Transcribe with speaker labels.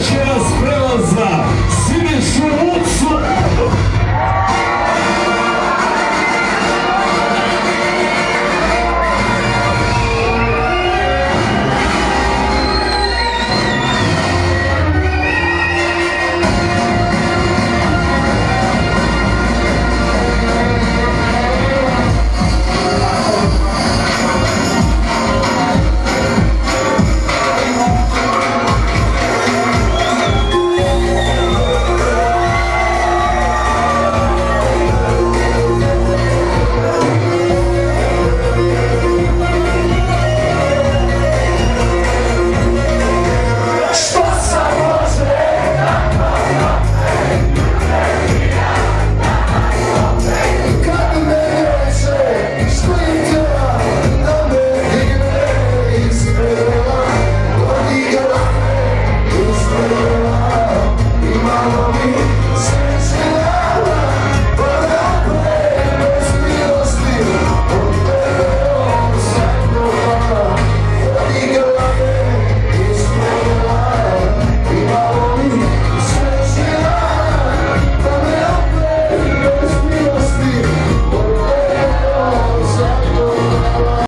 Speaker 1: сейчас было за Семишура.